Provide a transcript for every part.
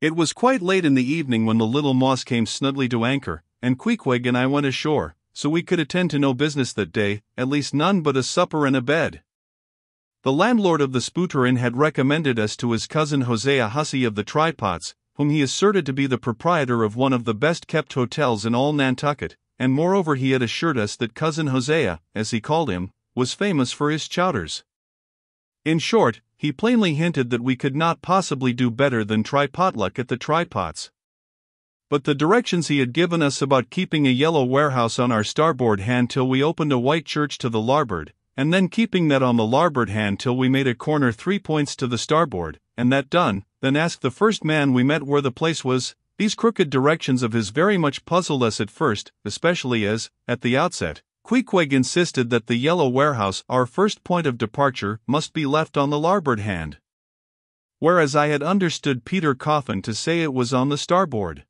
It was quite late in the evening when the little moss came snugly to anchor, and Queequeg and I went ashore, so we could attend to no business that day, at least none but a supper and a bed. The landlord of the Spouter Inn had recommended us to his cousin Hosea Hussey of the Trypots, whom he asserted to be the proprietor of one of the best kept hotels in all Nantucket, and moreover he had assured us that cousin Hosea, as he called him, was famous for his chowders. In short, he plainly hinted that we could not possibly do better than try potluck at the Trypots. But the directions he had given us about keeping a yellow warehouse on our starboard hand till we opened a white church to the larboard, and then keeping that on the larboard hand till we made a corner three points to the starboard, and that done, then ask the first man we met where the place was. These crooked directions of his very much puzzled us at first, especially as, at the outset, Queequeg insisted that the yellow warehouse, our first point of departure, must be left on the larboard hand. Whereas I had understood Peter Coffin to say it was on the starboard.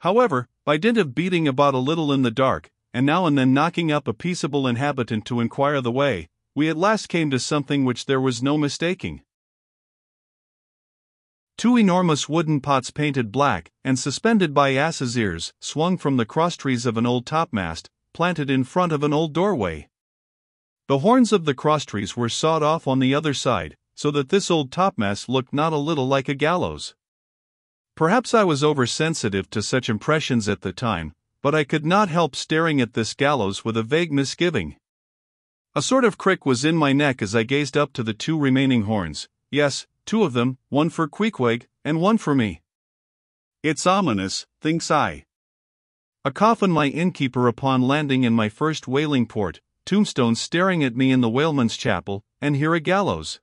However, by dint of beating about a little in the dark, and now and then knocking up a peaceable inhabitant to inquire the way, we at last came to something which there was no mistaking. Two enormous wooden pots painted black, and suspended by asses' ears, swung from the crosstrees of an old topmast, planted in front of an old doorway. The horns of the crosstrees were sawed off on the other side, so that this old topmast looked not a little like a gallows. Perhaps I was oversensitive to such impressions at the time, but I could not help staring at this gallows with a vague misgiving. A sort of crick was in my neck as I gazed up to the two remaining horns, yes, two of them, one for Queequeg, and one for me. It's ominous, thinks I. A coffin my innkeeper upon landing in my first whaling port, tombstones staring at me in the whaleman's chapel, and here a gallows.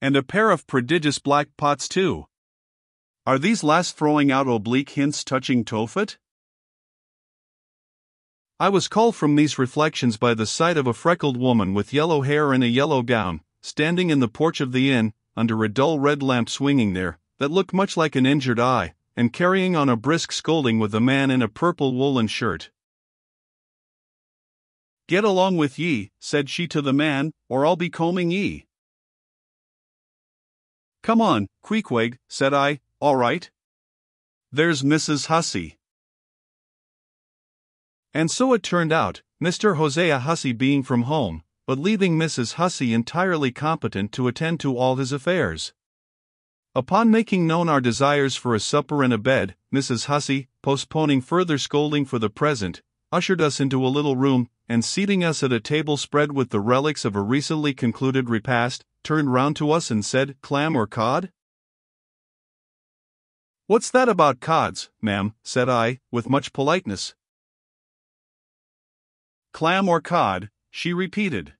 And a pair of prodigious black pots too. Are these last throwing out oblique hints touching Tophet? I was called from these reflections by the sight of a freckled woman with yellow hair and a yellow gown, standing in the porch of the inn, under a dull red lamp swinging there, that looked much like an injured eye, and carrying on a brisk scolding with a man in a purple woolen shirt. Get along with ye, said she to the man, or I'll be combing ye. Come on, Queequeg, said I, all right. There's Mrs. Hussey. And so it turned out, Mr. Hosea Hussey being from home, but leaving Mrs. Hussey entirely competent to attend to all his affairs. Upon making known our desires for a supper and a bed, Mrs. Hussey, postponing further scolding for the present, ushered us into a little room, and seating us at a table spread with the relics of a recently concluded repast, turned round to us and said, Clam or cod? What's that about cods, ma'am? said I, with much politeness. Clam or cod, she repeated.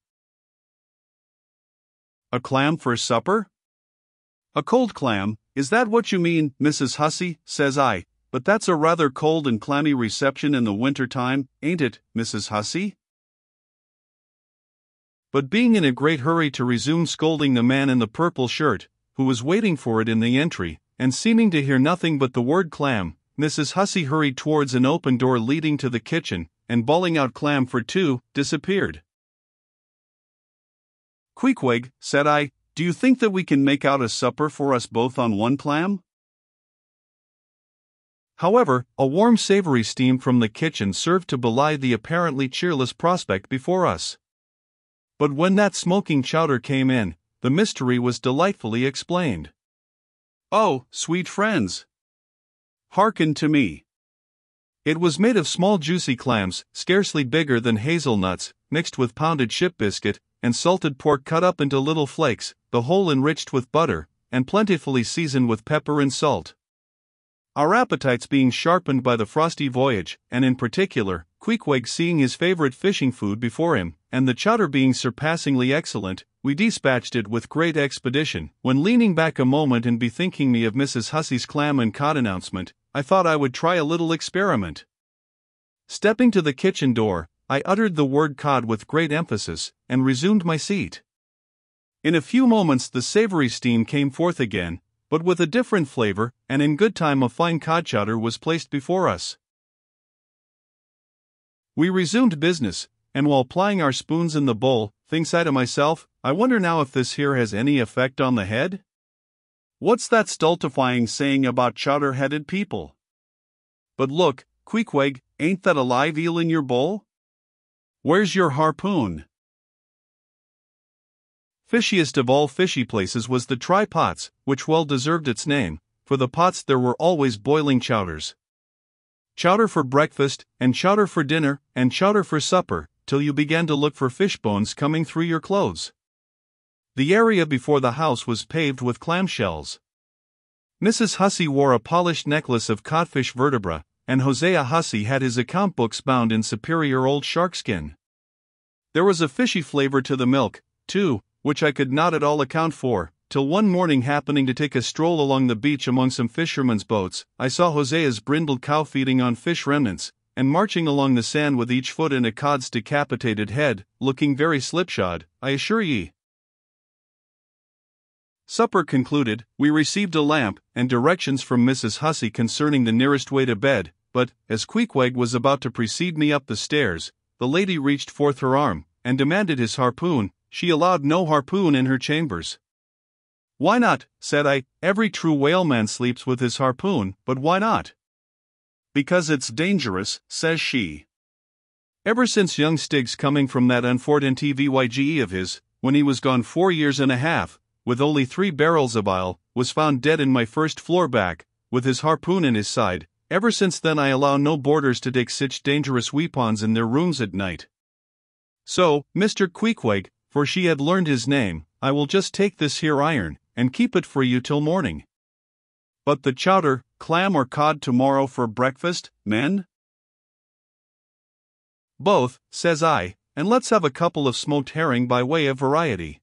A clam for supper? A cold clam, is that what you mean, Mrs. Hussey? says I, but that's a rather cold and clammy reception in the winter time, ain't it, Mrs. Hussey? But being in a great hurry to resume scolding the man in the purple shirt, who was waiting for it in the entry, and seeming to hear nothing but the word clam, Mrs. Hussey hurried towards an open door leading to the kitchen, and bawling out clam for two, disappeared. Queequeg, said I, do you think that we can make out a supper for us both on one clam? However, a warm savory steam from the kitchen served to belie the apparently cheerless prospect before us. But when that smoking chowder came in, the mystery was delightfully explained. Oh, sweet friends! Hearken to me. It was made of small juicy clams, scarcely bigger than hazelnuts, mixed with pounded ship biscuit, and salted pork cut up into little flakes, the whole enriched with butter, and plentifully seasoned with pepper and salt. Our appetites being sharpened by the frosty voyage, and in particular, Queequeg seeing his favorite fishing food before him, and the chowder being surpassingly excellent, we dispatched it with great expedition. When leaning back a moment and bethinking me of Mrs. Hussey's clam and cod announcement, I thought I would try a little experiment. Stepping to the kitchen door, I uttered the word cod with great emphasis, and resumed my seat. In a few moments the savory steam came forth again, but with a different flavor, and in good time a fine cod chowder was placed before us. We resumed business, and while plying our spoons in the bowl, thinks I to myself, I wonder now if this here has any effect on the head? What's that stultifying saying about chowder headed people? But look, Queequeg, ain't that a live eel in your bowl? Where's your harpoon? Fishiest of all fishy places was the Try Pots, which well deserved its name, for the pots there were always boiling chowders. Chowder for breakfast, and chowder for dinner, and chowder for supper, till you began to look for fish bones coming through your clothes. The area before the house was paved with clamshells. Mrs. Hussey wore a polished necklace of codfish vertebra, and Hosea Hussey had his account books bound in superior old sharkskin. There was a fishy flavor to the milk, too, which I could not at all account for, till one morning happening to take a stroll along the beach among some fishermen's boats, I saw Hosea's brindled cow feeding on fish remnants, and marching along the sand with each foot in a cod's decapitated head, looking very slipshod, I assure ye. Supper concluded, we received a lamp and directions from Mrs. Hussey concerning the nearest way to bed, but, as Queequeg was about to precede me up the stairs, the lady reached forth her arm and demanded his harpoon. She allowed no harpoon in her chambers. Why not? said I. Every true whaleman sleeps with his harpoon, but why not? Because it's dangerous, says she. Ever since young Stiggs coming from that unfortunate TVYGE of his, when he was gone four years and a half, with only three barrels of ile, was found dead in my first floor back, with his harpoon in his side. Ever since then, I allow no boarders to take such dangerous weapons in their rooms at night. So, Mr. Queequeg, for she had learned his name, I will just take this here iron, and keep it for you till morning. But the chowder, clam or cod tomorrow for breakfast, men? Both, says I, and let's have a couple of smoked herring by way of variety.